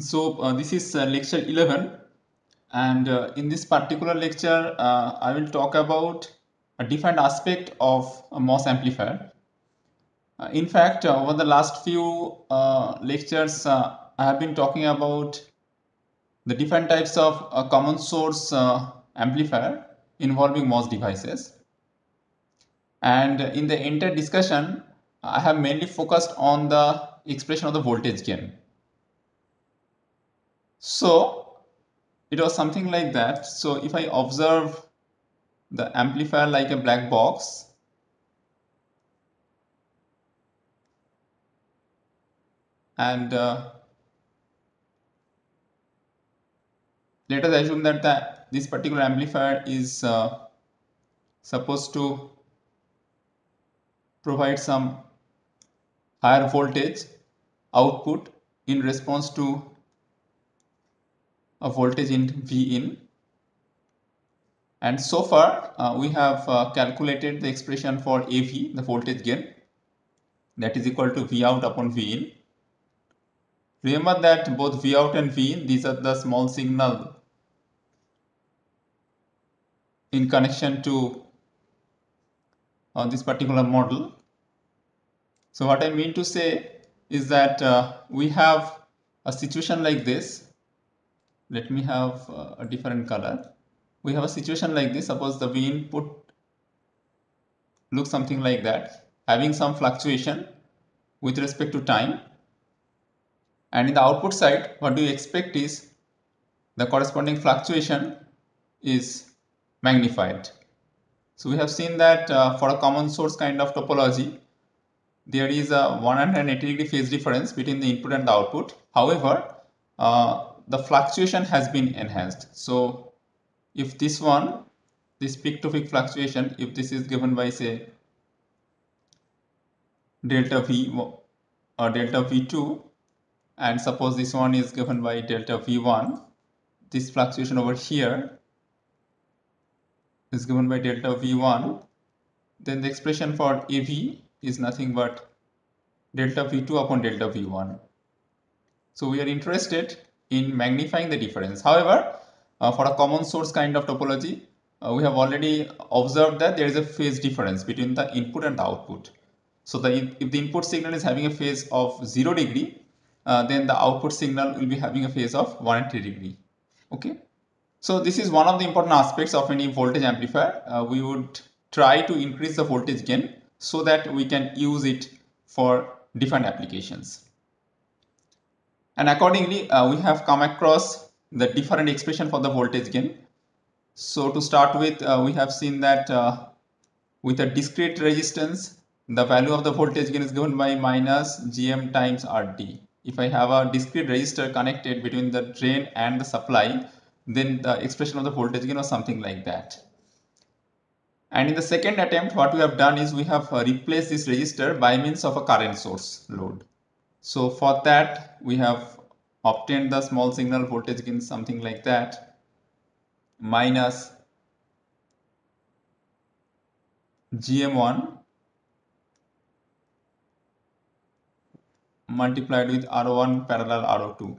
So uh, this is uh, lecture 11 and uh, in this particular lecture uh, I will talk about a different aspect of a MOS amplifier. Uh, in fact uh, over the last few lectures I have been talking about the different types of common source amplifier involving MOS devices. And in the entire discussion I have mainly focused on the expression of the voltage gain so it was something like that. So if I observe the amplifier like a black box, and uh, let us assume that the, this particular amplifier is uh, supposed to provide some higher voltage output in response to a voltage in V in and so far uh, we have uh, calculated the expression for AV the voltage gain that is equal to V out upon V in. Remember that both V out and V in these are the small signal in connection to uh, this particular model. So what I mean to say is that uh, we have a situation like this let me have uh, a different color. We have a situation like this. Suppose the V input looks something like that, having some fluctuation with respect to time. And in the output side, what do you expect is the corresponding fluctuation is magnified. So we have seen that uh, for a common source kind of topology, there is a 180 degree phase difference between the input and the output. However, uh, the fluctuation has been enhanced. So if this one, this peak to peak fluctuation, if this is given by say delta V or delta V2 and suppose this one is given by delta V1, this fluctuation over here is given by delta V1, then the expression for AV is nothing but delta V2 upon delta V1. So we are interested in magnifying the difference. However, uh, for a common source kind of topology, uh, we have already observed that there is a phase difference between the input and the output. So the, if the input signal is having a phase of 0 degree, uh, then the output signal will be having a phase of 180 degree. Okay. So this is one of the important aspects of any voltage amplifier. Uh, we would try to increase the voltage gain so that we can use it for different applications. And accordingly, uh, we have come across the different expression for the voltage gain. So to start with, uh, we have seen that uh, with a discrete resistance, the value of the voltage gain is given by minus Gm times RD. If I have a discrete resistor connected between the drain and the supply, then the expression of the voltage gain was something like that. And in the second attempt, what we have done is we have replaced this resistor by means of a current source load. So for that, we have obtained the small signal voltage gain something like that minus GM1 multiplied with R1 parallel R02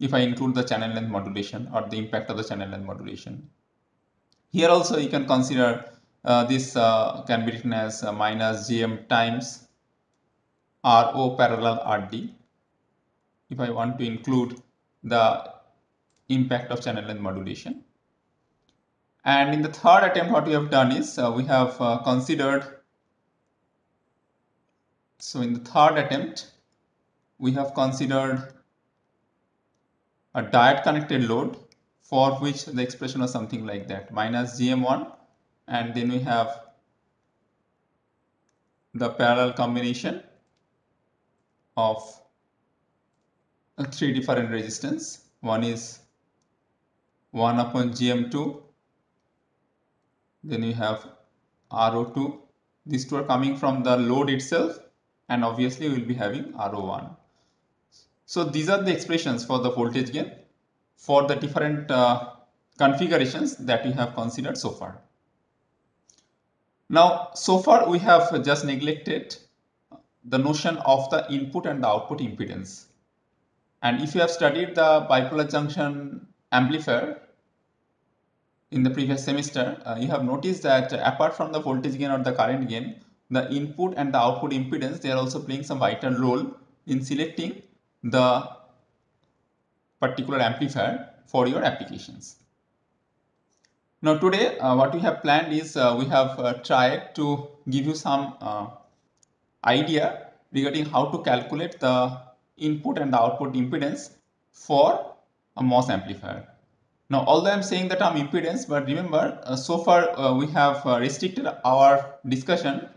if I include the channel length modulation or the impact of the channel length modulation. Here also you can consider uh, this uh, can be written as uh, minus GM times RO parallel RD if I want to include the impact of channel length modulation. And in the third attempt, what we have done is uh, we have uh, considered, so in the third attempt, we have considered a diode connected load for which the expression was something like that minus gm1 and then we have the parallel combination of uh, three different resistance. One is 1 upon GM2. Then you have RO2. These two are coming from the load itself and obviously we will be having RO1. So these are the expressions for the voltage gain for the different uh, configurations that we have considered so far. Now, so far we have just neglected the notion of the input and the output impedance. And if you have studied the bipolar junction amplifier in the previous semester, uh, you have noticed that apart from the voltage gain or the current gain, the input and the output impedance, they are also playing some vital role in selecting the particular amplifier for your applications. Now today uh, what we have planned is uh, we have uh, tried to give you some uh, idea regarding how to calculate the input and the output impedance for a MOS amplifier. Now although I am saying the term impedance but remember uh, so far uh, we have restricted our discussion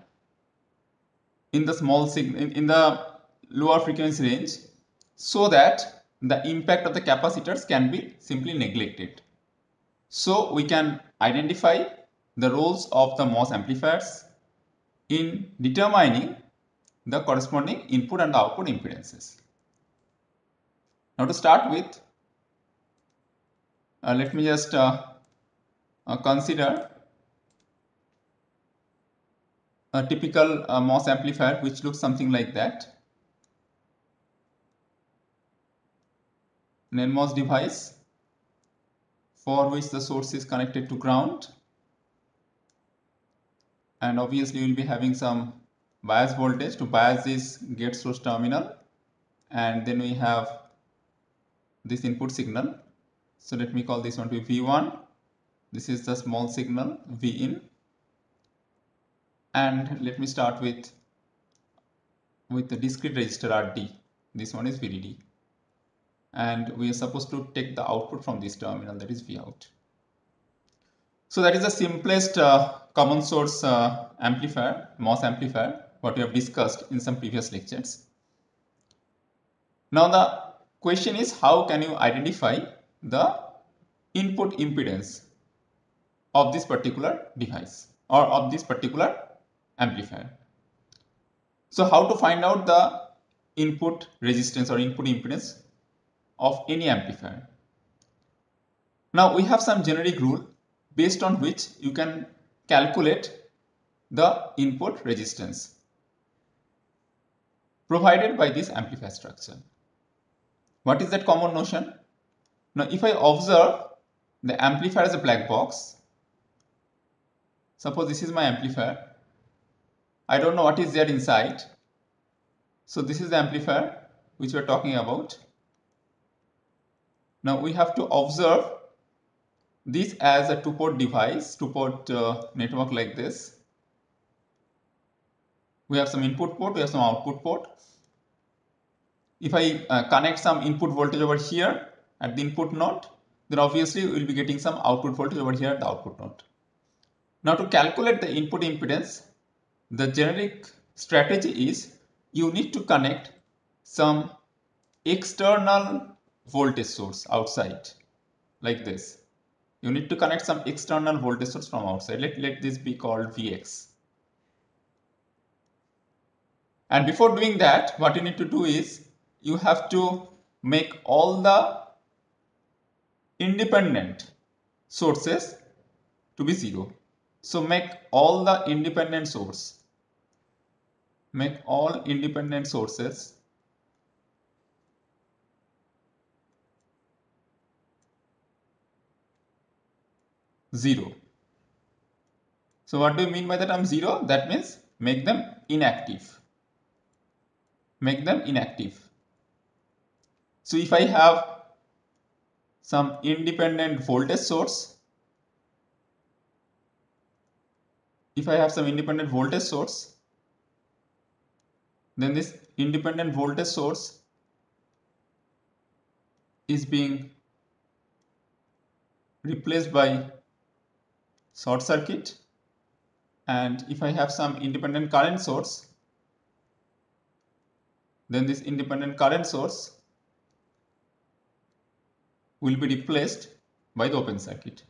in the small signal in, in the lower frequency range so that the impact of the capacitors can be simply neglected. So we can identify the roles of the MOS amplifiers in determining the corresponding input and output impedances. Now to start with, uh, let me just uh, uh, consider a typical uh, MOS amplifier which looks something like that. An NMOS device for which the source is connected to ground and obviously will be having some bias voltage to bias this gate source terminal. And then we have this input signal. So let me call this one to be v1 this is the small signal v in and let me start with with the discrete resistor rd this one is vdd and we are supposed to take the output from this terminal that is Vout. So that is the simplest uh, common source uh, amplifier, MOS amplifier, what we have discussed in some previous lectures. Now the question is how can you identify the input impedance of this particular device or of this particular amplifier. So how to find out the input resistance or input impedance of any amplifier. Now we have some generic rule based on which you can calculate the input resistance provided by this amplifier structure. What is that common notion? Now if I observe the amplifier as a black box, suppose this is my amplifier, I don't know what is there inside. So this is the amplifier which we are talking about now we have to observe this as a two-port device, two-port uh, network like this. We have some input port, we have some output port. If I uh, connect some input voltage over here at the input node, then obviously we will be getting some output voltage over here at the output node. Now to calculate the input impedance, the generic strategy is you need to connect some external voltage source outside like this. You need to connect some external voltage source from outside. Let, let this be called Vx. And before doing that, what you need to do is you have to make all the independent sources to be zero. So make all the independent source, make all independent sources 0. So what do you mean by the term 0? That means make them inactive. Make them inactive. So if I have some independent voltage source, if I have some independent voltage source, then this independent voltage source is being replaced by short circuit and if I have some independent current source then this independent current source will be replaced by the open circuit.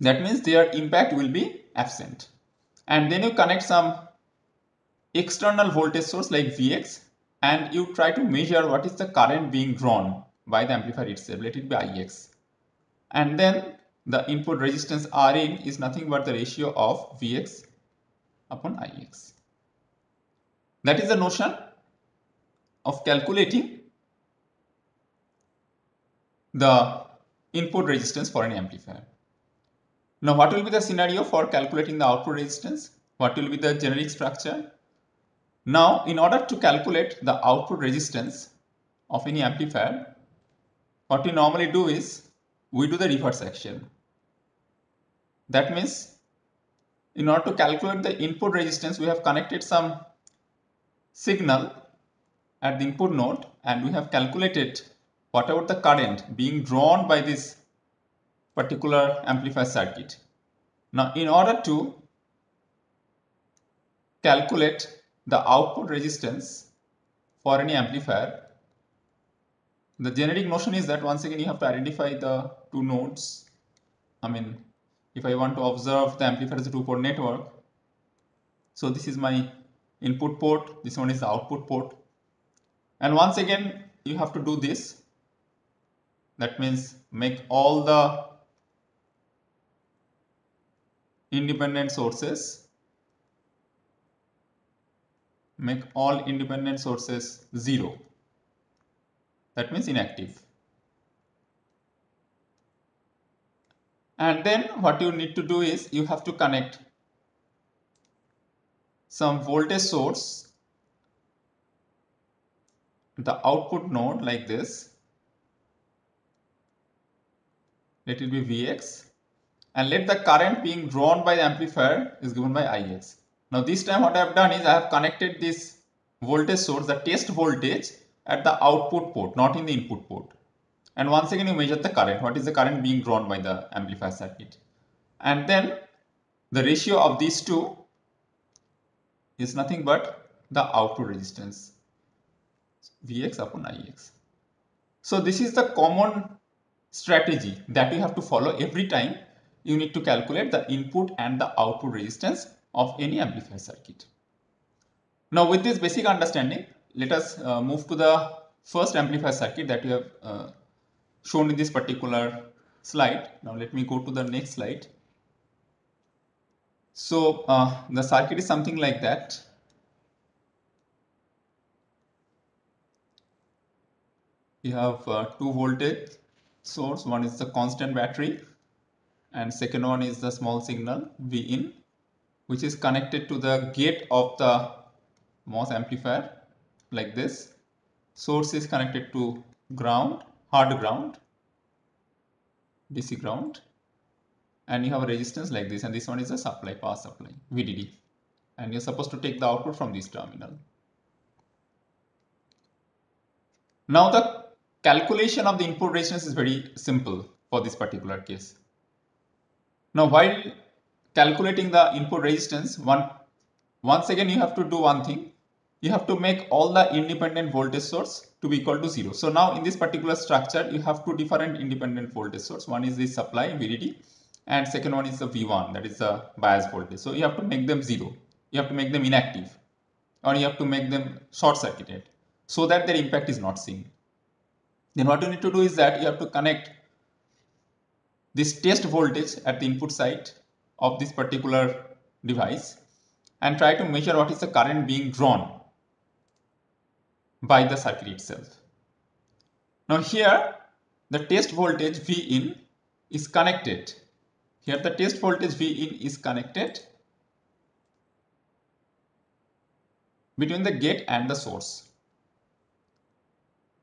That means their impact will be absent. And then you connect some external voltage source like Vx and you try to measure what is the current being drawn by the amplifier itself, let it be Ix. And then the input resistance Rin is nothing but the ratio of Vx upon Ix. That is the notion of calculating the input resistance for an amplifier. Now what will be the scenario for calculating the output resistance? What will be the generic structure? Now in order to calculate the output resistance of any amplifier, what we normally do is we do the reverse action. That means in order to calculate the input resistance, we have connected some signal at the input node and we have calculated whatever the current being drawn by this particular amplifier circuit. Now in order to calculate the output resistance for any amplifier, the generic notion is that once again you have to identify the two nodes. I mean, if I want to observe the amplifier as a two port network, so this is my input port, this one is the output port. And once again, you have to do this. That means make all the independent sources make all independent sources 0 that means inactive and then what you need to do is you have to connect some voltage source the output node like this let it be Vx and let the current being drawn by the amplifier is given by Ix. Now this time what I have done is I have connected this voltage source, the test voltage at the output port, not in the input port. And once again you measure the current, what is the current being drawn by the amplifier circuit. And then the ratio of these two is nothing but the output resistance Vx upon Ix. So this is the common strategy that you have to follow every time you need to calculate the input and the output resistance of any amplifier circuit. Now with this basic understanding, let us uh, move to the first amplifier circuit that we have uh, shown in this particular slide. Now let me go to the next slide. So uh, the circuit is something like that. You have uh, two voltage source, one is the constant battery and second one is the small signal V in which is connected to the gate of the MOS amplifier like this. Source is connected to ground, hard ground, DC ground and you have a resistance like this and this one is a supply, power supply, VDD and you're supposed to take the output from this terminal. Now the calculation of the input resistance is very simple for this particular case. Now while calculating the input resistance, one, once again you have to do one thing. You have to make all the independent voltage source to be equal to 0. So now in this particular structure, you have two different independent voltage source. One is the supply VDD and second one is the V1 that is the bias voltage. So you have to make them 0. You have to make them inactive or you have to make them short circuited so that their impact is not seen. Then what you need to do is that you have to connect this test voltage at the input side of this particular device and try to measure what is the current being drawn by the circuit itself. Now here the test voltage V in is connected. Here the test voltage V in is connected between the gate and the source.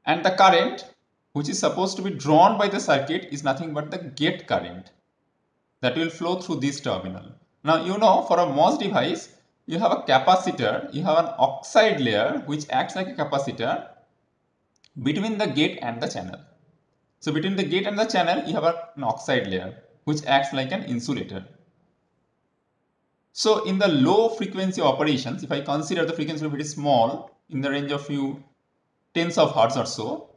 And the current which is supposed to be drawn by the circuit is nothing but the gate current that will flow through this terminal. Now you know for a MOS device you have a capacitor, you have an oxide layer which acts like a capacitor between the gate and the channel. So between the gate and the channel you have an oxide layer which acts like an insulator. So in the low frequency operations, if I consider the frequency very small in the range of few tens of hertz or so,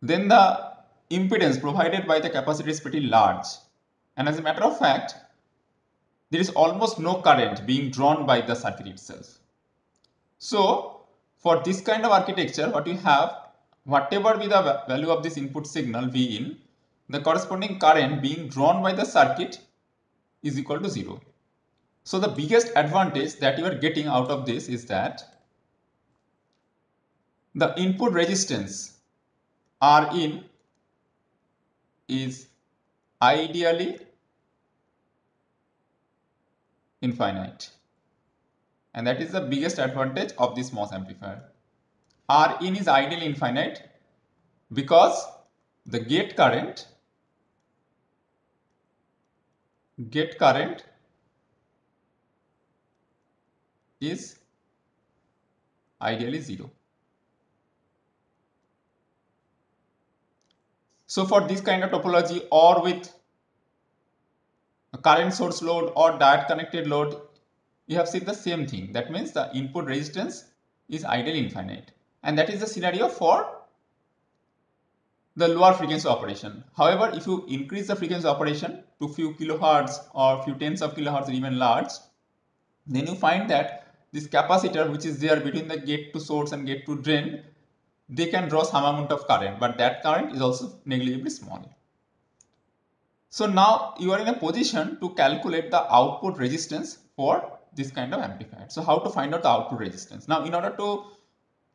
then the impedance provided by the capacitor is pretty large. And as a matter of fact, there is almost no current being drawn by the circuit itself. So, for this kind of architecture, what you have, whatever be the value of this input signal V in, the corresponding current being drawn by the circuit is equal to 0. So, the biggest advantage that you are getting out of this is that the input resistance R in is ideally infinite and that is the biggest advantage of this MOS amplifier. R in is ideally infinite because the gate current gate current is ideally 0. So for this kind of topology or with a current source load or diode connected load, you have seen the same thing. That means the input resistance is ideally infinite. And that is the scenario for the lower frequency operation. However, if you increase the frequency operation to few kilohertz or few tens of kilohertz or even large, then you find that this capacitor which is there between the gate to source and gate to drain, they can draw some amount of current, but that current is also negligibly small. So now you are in a position to calculate the output resistance for this kind of amplifier. So how to find out the output resistance? Now in order to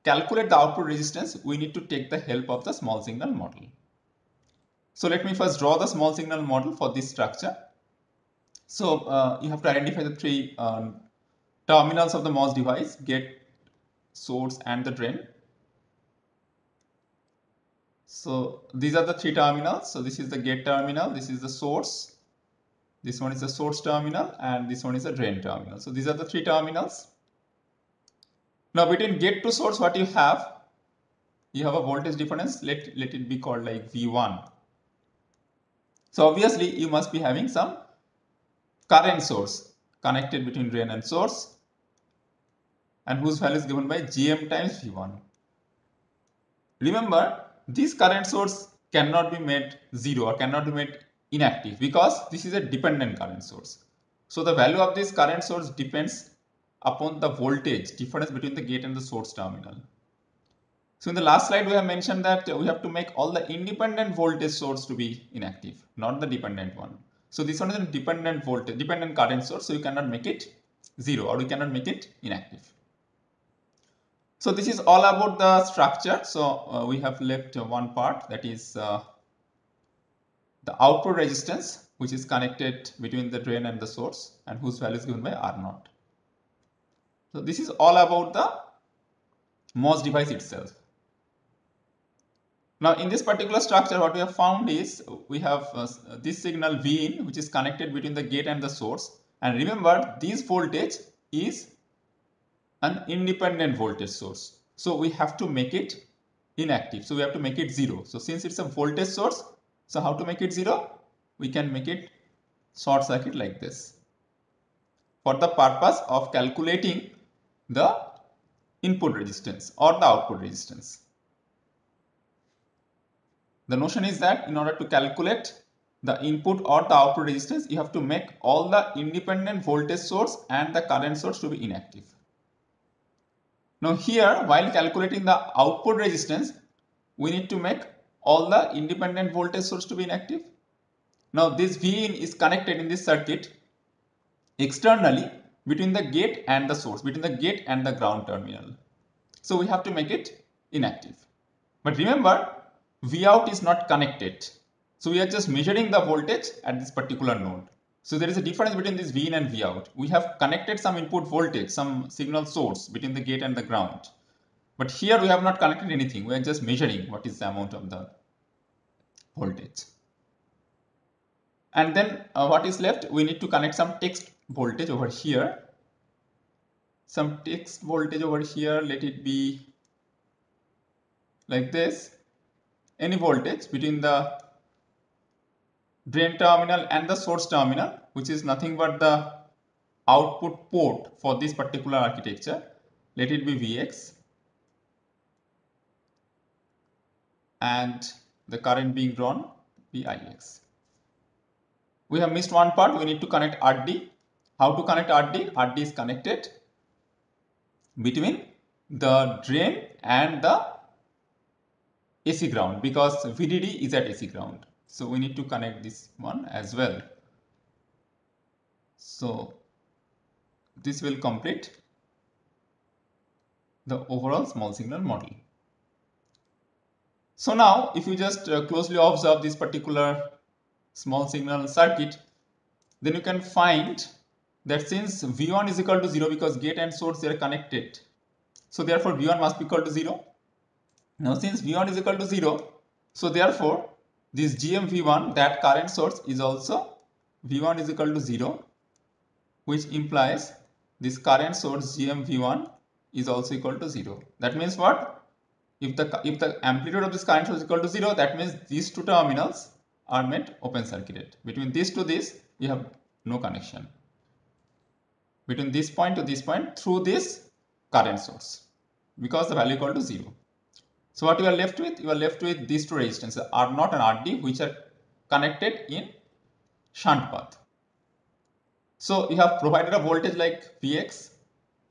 calculate the output resistance, we need to take the help of the small signal model. So let me first draw the small signal model for this structure. So uh, you have to identify the three um, terminals of the MOS device, gate, source and the drain. So these are the three terminals. So this is the gate terminal, this is the source, this one is the source terminal and this one is the drain terminal. So these are the three terminals. Now between gate to source what you have, you have a voltage difference, let, let it be called like V1. So obviously you must be having some current source connected between drain and source and whose value is given by Gm times V1. Remember this current source cannot be made zero or cannot be made inactive because this is a dependent current source. So the value of this current source depends upon the voltage difference between the gate and the source terminal. So in the last slide we have mentioned that we have to make all the independent voltage source to be inactive, not the dependent one. So this one is a dependent voltage, dependent current source, so you cannot make it zero or you cannot make it inactive. So this is all about the structure. So uh, we have left one part that is uh, the output resistance which is connected between the drain and the source and whose value is given by R naught. So this is all about the MOS device itself. Now in this particular structure what we have found is we have uh, this signal V in which is connected between the gate and the source and remember this voltage is an independent voltage source. So we have to make it inactive. So we have to make it zero. So since it's a voltage source, so how to make it zero? We can make it short circuit like this for the purpose of calculating the input resistance or the output resistance. The notion is that in order to calculate the input or the output resistance, you have to make all the independent voltage source and the current source to be inactive. Now here, while calculating the output resistance, we need to make all the independent voltage source to be inactive. Now this Vin is connected in this circuit externally between the gate and the source, between the gate and the ground terminal. So we have to make it inactive. But remember, Vout is not connected. So we are just measuring the voltage at this particular node. So there is a difference between this V in and Vout. We have connected some input voltage, some signal source between the gate and the ground. But here we have not connected anything. We are just measuring what is the amount of the voltage. And then uh, what is left? We need to connect some test voltage over here. Some test voltage over here. Let it be like this. Any voltage between the drain terminal and the source terminal, which is nothing but the output port for this particular architecture. Let it be Vx and the current being drawn be Ix. We have missed one part, we need to connect RD. How to connect RD? RD is connected between the drain and the AC ground because VDD is at AC ground. So we need to connect this one as well. So this will complete the overall small signal model. So now if you just uh, closely observe this particular small signal circuit, then you can find that since V1 is equal to 0 because gate and source they are connected, so therefore V1 must be equal to 0. Now since V1 is equal to 0, so therefore this GM V1 that current source is also V1 is equal to 0 which implies this current source GM V1 is also equal to 0. That means what? If the, if the amplitude of this current source is equal to 0, that means these two terminals are made open circuited. Between this to this, you have no connection. Between this point to this point through this current source because the value equal to 0. So what you are left with? You are left with these two resistances R0 and RD which are connected in shunt path. So you have provided a voltage like Vx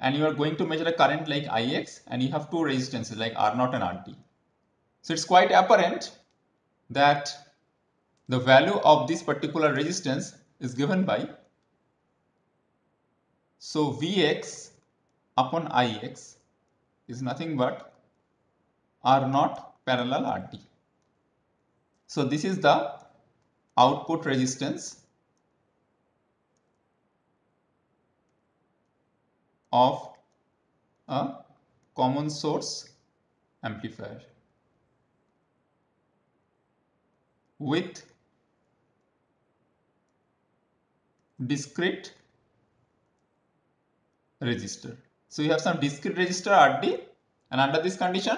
and you are going to measure a current like Ix and you have two resistances like R0 and RD. So it's quite apparent that the value of this particular resistance is given by so Vx upon Ix is nothing but R0 parallel RD. So this is the output resistance of a common source amplifier with discrete resistor. So you have some discrete resistor RD and under this condition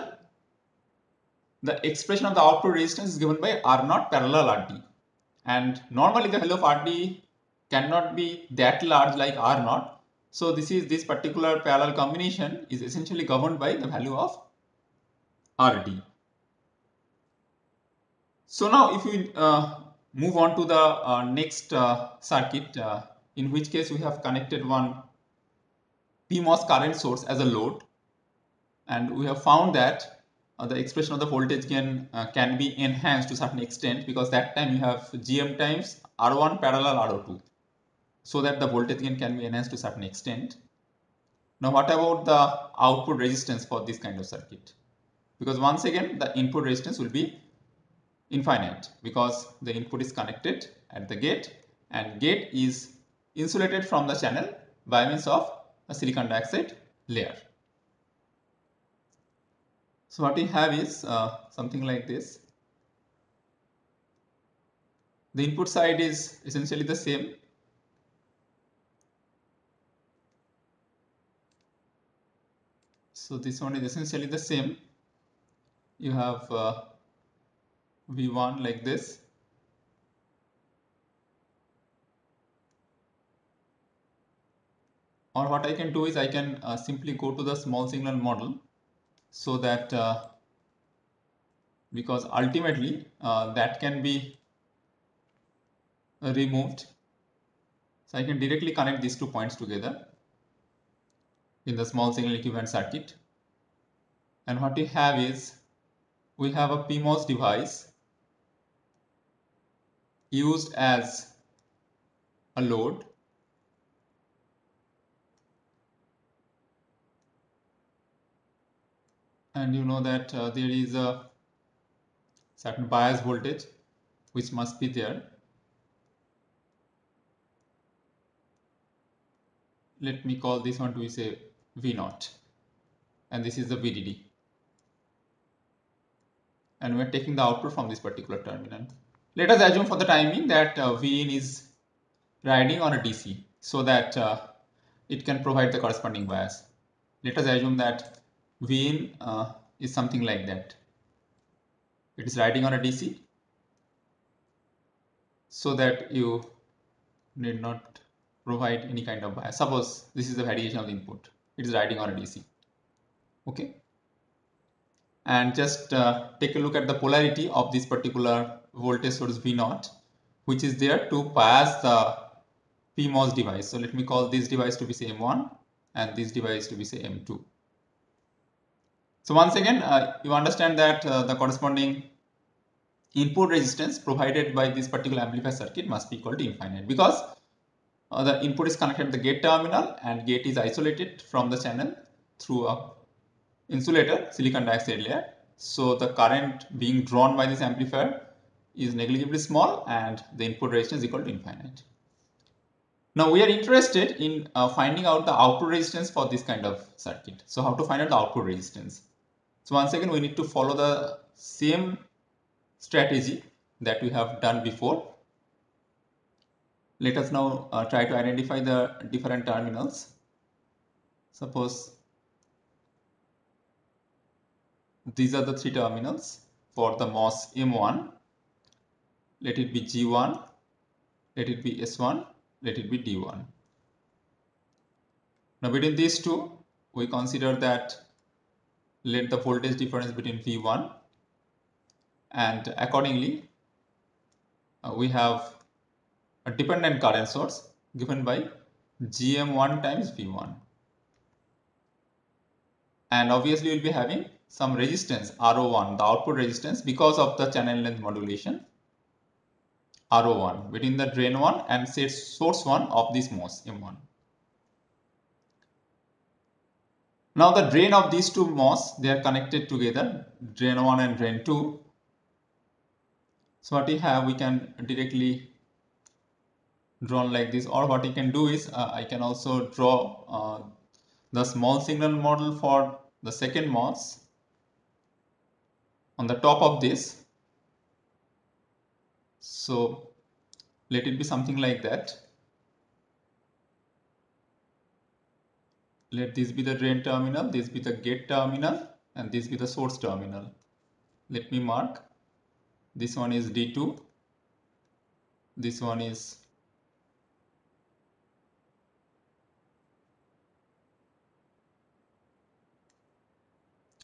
the expression of the output resistance is given by R0 parallel RD and normally the value of RD cannot be that large like R0 so this is this particular parallel combination is essentially governed by the value of RD. So now if we uh, move on to the uh, next uh, circuit uh, in which case we have connected one PMOS current source as a load and we have found that uh, the expression of the voltage gain uh, can be enhanced to certain extent because that time you have GM times R1 parallel R02 so that the voltage gain can be enhanced to certain extent. Now what about the output resistance for this kind of circuit? Because once again the input resistance will be infinite because the input is connected at the gate and gate is insulated from the channel by means of a silicon dioxide layer. So what we have is uh, something like this. The input side is essentially the same So this one is essentially the same. You have uh, V1 like this. Or what I can do is I can uh, simply go to the small signal model so that uh, because ultimately uh, that can be removed. So I can directly connect these two points together in the small signal equivalent circuit. And what we have is we have a PMOS device used as a load and you know that uh, there is a certain bias voltage which must be there let me call this one to say V0 and this is the VDD and we're taking the output from this particular terminal. Let us assume for the timing that uh, Vin is riding on a DC so that uh, it can provide the corresponding bias. Let us assume that Vin uh, is something like that. It is riding on a DC so that you need not provide any kind of bias. Suppose this is the variation of the input it is riding on a DC. Okay. And just uh, take a look at the polarity of this particular voltage source V0, which is there to bias the PMOS device. So let me call this device to be say M1 and this device to be say M2. So once again, uh, you understand that uh, the corresponding input resistance provided by this particular amplifier circuit must be equal to infinite because uh, the input is connected to the gate terminal and gate is isolated from the channel through a insulator silicon dioxide layer So the current being drawn by this amplifier is negligibly small and the input resistance is equal to infinite. Now we are interested in uh, finding out the output resistance for this kind of circuit. So how to find out the output resistance? So once again we need to follow the same strategy that we have done before. Let us now uh, try to identify the different terminals. Suppose these are the three terminals for the MOS M1. Let it be G1, let it be S1, let it be D1. Now between these two, we consider that let the voltage difference between V1 and accordingly uh, we have a dependent current source given by GM1 times V1 and obviously we'll be having some resistance RO1 the output resistance because of the channel length modulation RO1 between the drain 1 and source 1 of this MOS M1. Now the drain of these two MOS they are connected together drain 1 and drain 2. So what we have we can directly drawn like this or what you can do is uh, I can also draw uh, the small signal model for the second MOS on the top of this so let it be something like that. Let this be the drain terminal, this be the gate terminal and this be the source terminal. Let me mark. This one is D2. This one is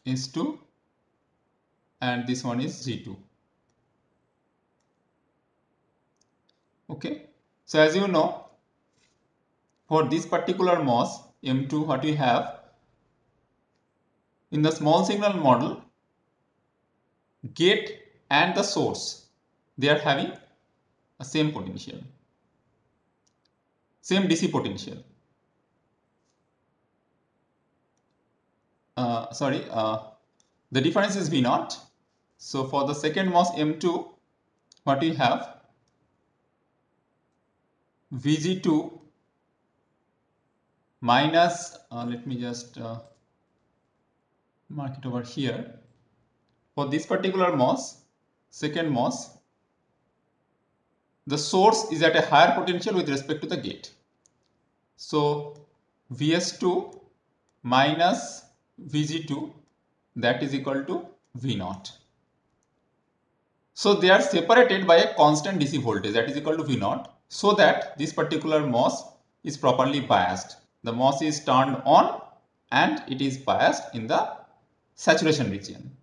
S2 and this one is G2. okay so as you know for this particular MOS M2 what we have in the small signal model gate and the source they are having a same potential same DC potential. Uh, sorry uh, the difference is V naught. So for the second MOS M2 what we have Vg2 minus, uh, let me just uh, mark it over here. For this particular MOS, second MOS, the source is at a higher potential with respect to the gate. So Vs2 minus Vg2 that is equal to V0. So they are separated by a constant DC voltage that is equal to V0 so that this particular MOS is properly biased. The MOS is turned on and it is biased in the saturation region.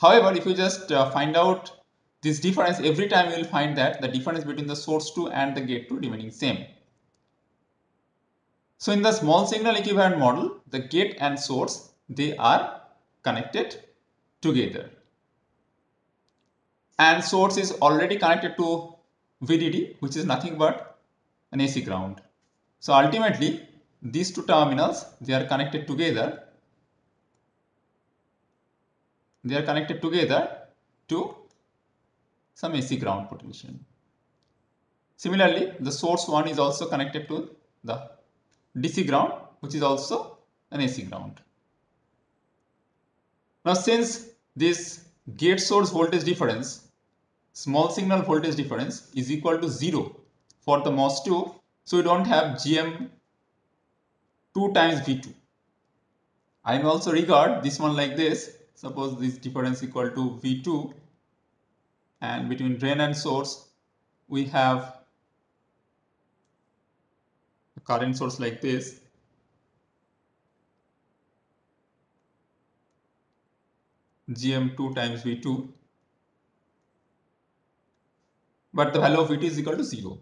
However, if you just uh, find out this difference every time you will find that the difference between the source 2 and the gate 2 remaining same. So in the small signal equivalent model, the gate and source, they are connected together. And source is already connected to VDD which is nothing but an AC ground. So ultimately these two terminals they are connected together they are connected together to some AC ground potential. Similarly the source one is also connected to the DC ground which is also an AC ground. Now since this gate source voltage difference small signal voltage difference is equal to 0 for the MOS2. So we don't have GM 2 times V2. I may also regard this one like this. Suppose this difference equal to V2 and between drain and source we have a current source like this GM2 times V2 but the value of it is equal to 0.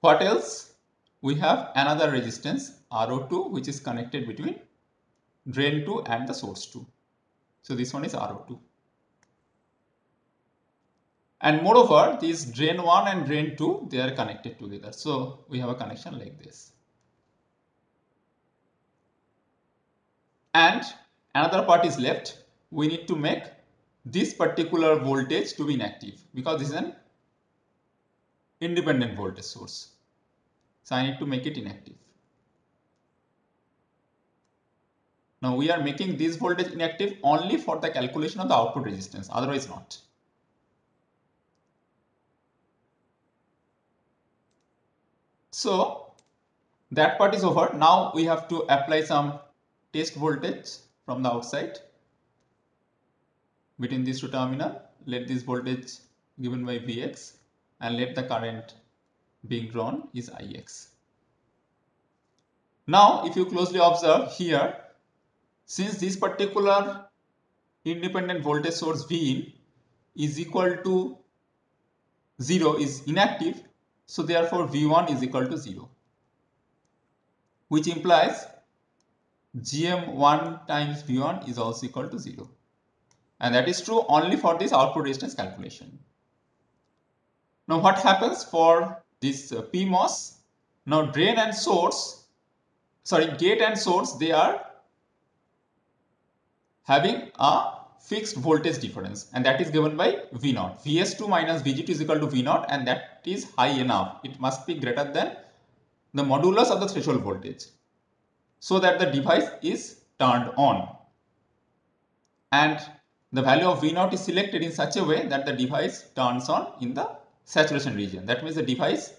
What else? We have another resistance RO2 which is connected between drain 2 and the source 2. So this one is RO2. And moreover, these drain 1 and drain 2, they are connected together. So we have a connection like this. And another part is left. We need to make this particular voltage to be inactive because this is an independent voltage source. So I need to make it inactive. Now we are making this voltage inactive only for the calculation of the output resistance, otherwise not. So that part is over. Now we have to apply some test voltage from the outside between these two terminal. Let this voltage given by Vx and let the current being drawn is Ix. Now if you closely observe here, since this particular independent voltage source Vin is equal to 0 is inactive, so therefore V1 is equal to 0 which implies gm1 times v1 is also equal to 0 and that is true only for this output resistance calculation. Now what happens for this uh, PMOS? Now drain and source, sorry gate and source they are having a fixed voltage difference and that is given by V0. Vs2 minus Vg2 is equal to V0 and that is high enough. It must be greater than the modulus of the threshold voltage so that the device is turned on and the value of V0 is selected in such a way that the device turns on in the saturation region. That means the device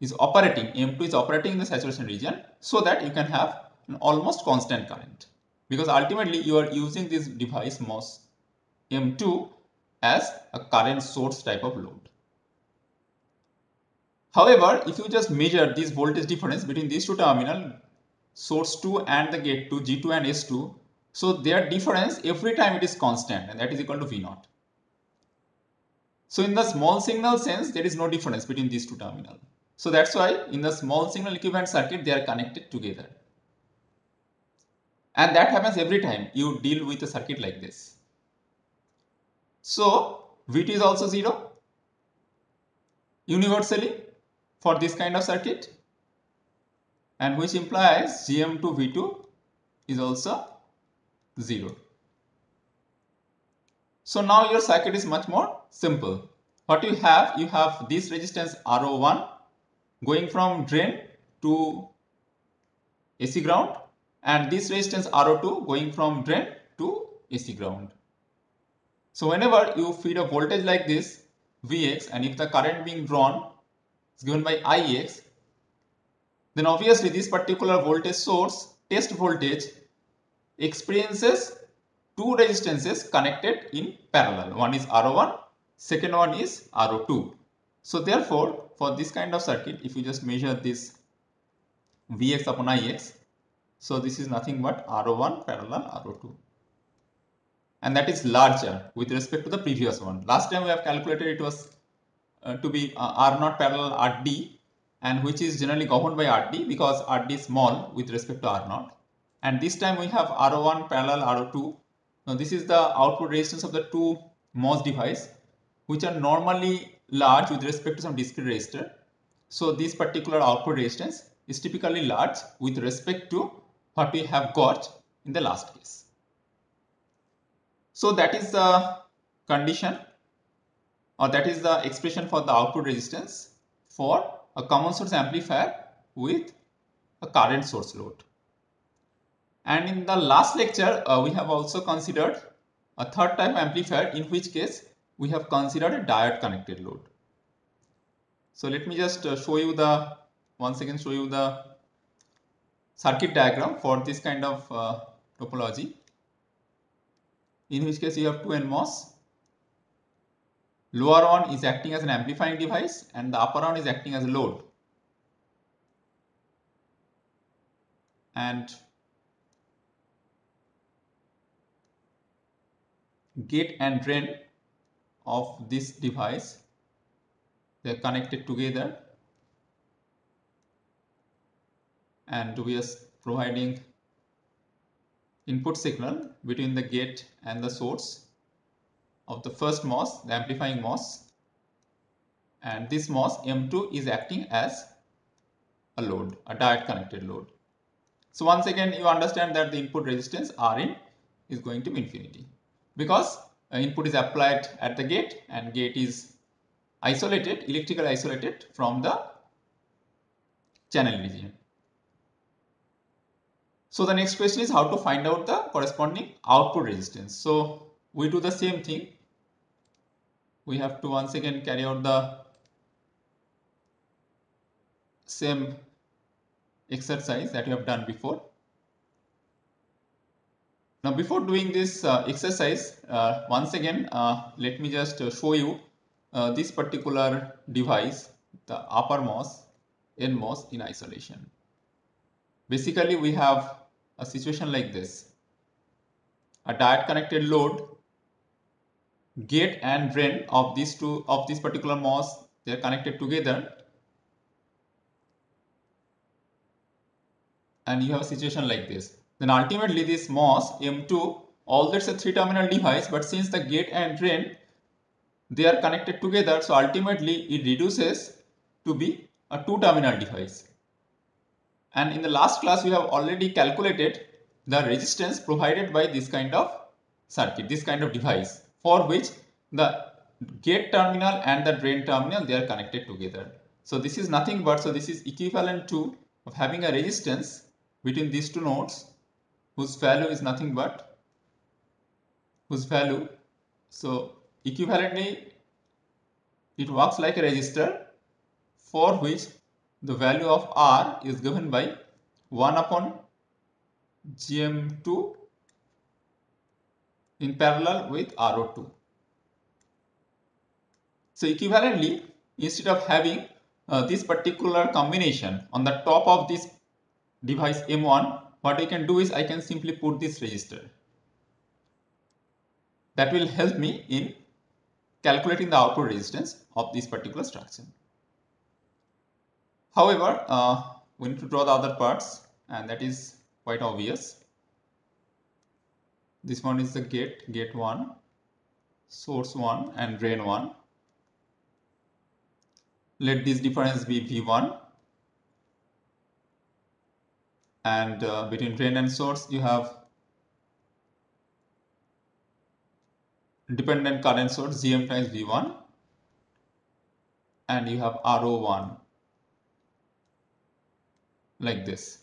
is operating, M2 is operating in the saturation region so that you can have an almost constant current because ultimately you are using this device MOS M2 as a current source type of load. However, if you just measure this voltage difference between these two terminal, source 2 and the gate 2, G2 and S2, so their difference every time it is constant and that is equal to V0. So in the small signal sense, there is no difference between these two terminals. So that's why in the small signal equivalent circuit, they are connected together. And that happens every time you deal with a circuit like this. So VT is also 0 universally for this kind of circuit and which implies Gm to V2 is also 0. So now your circuit is much more simple. What you have, you have this resistance RO1 going from drain to AC ground and this resistance RO2 going from drain to AC ground. So whenever you feed a voltage like this Vx and if the current being drawn is given by Ix, then obviously this particular voltage source test voltage experiences two resistances connected in parallel. One is RO1, second one is RO2. So therefore, for this kind of circuit, if you just measure this Vx upon Ix, so this is nothing but RO1 parallel RO2. And that is larger with respect to the previous one. Last time we have calculated it was uh, to be uh, R0 parallel RD and which is generally governed by RD because RD is small with respect to R0. And this time we have RO1 parallel RO2. Now this is the output resistance of the two MOS device which are normally large with respect to some discrete resistor. So this particular output resistance is typically large with respect to what we have got in the last case. So that is the condition or that is the expression for the output resistance for a common source amplifier with a current source load. And in the last lecture, uh, we have also considered a third type amplifier in which case we have considered a diode connected load. So let me just uh, show you the, once again show you the circuit diagram for this kind of uh, topology. In which case you have two NMOS lower one is acting as an amplifying device and the upper one is acting as a load. And gate and drain of this device. They are connected together. And we are providing input signal between the gate and the source of the first MOS, the amplifying MOS. And this MOS M2 is acting as a load, a diode connected load. So once again you understand that the input resistance in is going to be infinity because uh, input is applied at the gate and gate is isolated, electrically isolated from the channel region. So the next question is how to find out the corresponding output resistance. So we do the same thing. We have to once again carry out the same exercise that we have done before. Now before doing this uh, exercise, uh, once again, uh, let me just uh, show you uh, this particular device, the upper MOS, NMOS in isolation. Basically, we have a situation like this. A diode connected load, gate and drain of these two of this particular MOS, they are connected together and you have a situation like this. Then ultimately this MOS M2, although it's a three terminal device, but since the gate and drain, they are connected together, so ultimately it reduces to be a two terminal device. And in the last class, we have already calculated the resistance provided by this kind of circuit, this kind of device, for which the gate terminal and the drain terminal, they are connected together. So this is nothing but, so this is equivalent to of having a resistance between these two nodes whose value is nothing but whose value so equivalently it works like a resistor for which the value of R is given by 1 upon GM2 in parallel with RO2. So equivalently, instead of having uh, this particular combination on the top of this device M1, what I can do is I can simply put this resistor. That will help me in calculating the output resistance of this particular structure. However, uh, we need to draw the other parts and that is quite obvious. This one is the gate, gate 1, source 1 and drain 1. Let this difference be V1 and uh, between drain and source you have dependent current source gm times v1 and you have ro1 like this.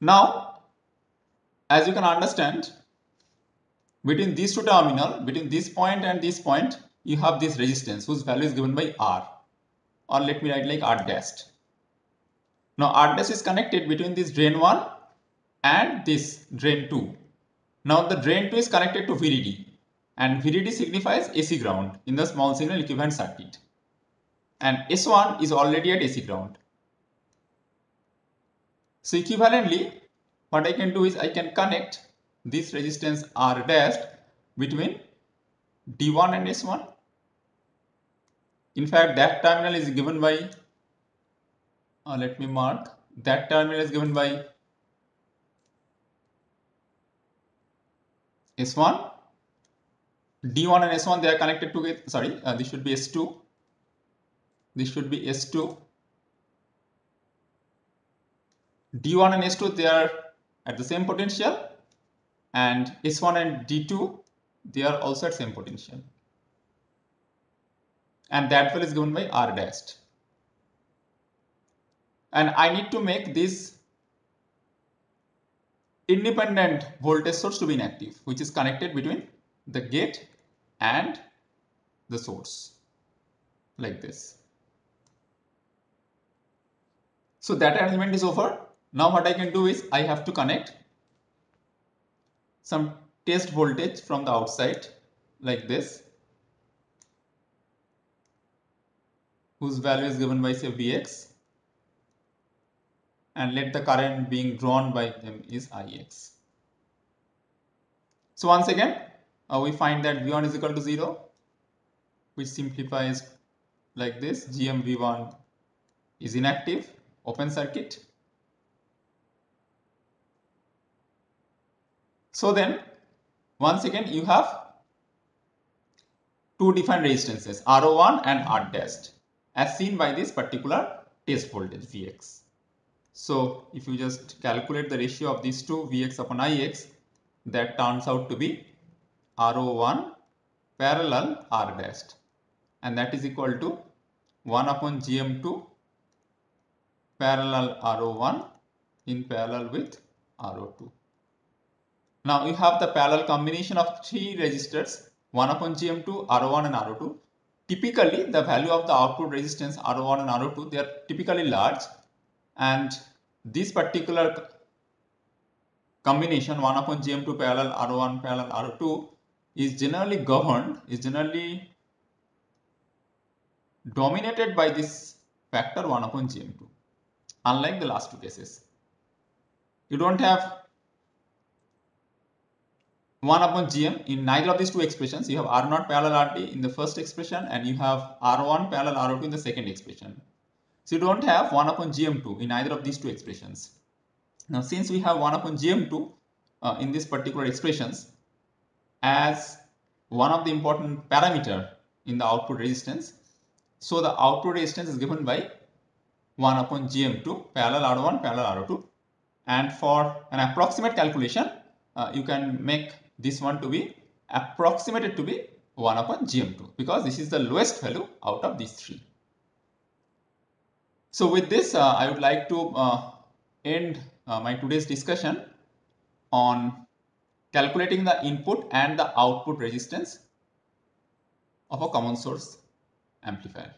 Now as you can understand between these two terminal between this point and this point you have this resistance whose value is given by r or let me write like R dash. Now R dash is connected between this drain 1 and this drain 2. Now the drain 2 is connected to VDD and VDD signifies AC ground in the small signal equivalent circuit and S1 is already at AC ground. So equivalently what I can do is I can connect this resistance R dash between D1 and S1 in fact, that terminal is given by, uh, let me mark, that terminal is given by S1, D1 and S1 they are connected together, sorry, uh, this should be S2, this should be S2, D1 and S2 they are at the same potential. And S1 and D2 they are also at same potential and that value is given by r dashed. And I need to make this independent voltage source to be inactive, which is connected between the gate and the source like this. So that arrangement is over. Now what I can do is I have to connect some test voltage from the outside like this whose value is given by say Vx and let the current being drawn by them is Ix. So once again uh, we find that V1 is equal to 0 which simplifies like this GM V1 is inactive open circuit. So then once again you have two different resistances RO1 and R dash as seen by this particular test voltage Vx. So if you just calculate the ratio of these two Vx upon Ix, that turns out to be RO1 parallel R dashed and that is equal to 1 upon Gm2 parallel RO1 in parallel with RO2. Now you have the parallel combination of three resistors 1 upon Gm2, RO1 and RO2. Typically the value of the output resistance R1 and R2, they are typically large and this particular combination 1 upon Gm2 parallel R1 parallel R2 is generally governed, is generally dominated by this factor 1 upon Gm2 unlike the last two cases. You don't have 1 upon gm in neither of these two expressions. You have R0 parallel RD in the first expression and you have R1 parallel R2 in the second expression. So you don't have 1 upon gm2 in either of these two expressions. Now since we have 1 upon gm2 uh, in these particular expressions as one of the important parameter in the output resistance. So the output resistance is given by 1 upon gm2 parallel R1 parallel R2 and for an approximate calculation uh, you can make this one to be approximated to be 1 upon gm2 because this is the lowest value out of these three. So with this uh, I would like to uh, end uh, my today's discussion on calculating the input and the output resistance of a common source amplifier.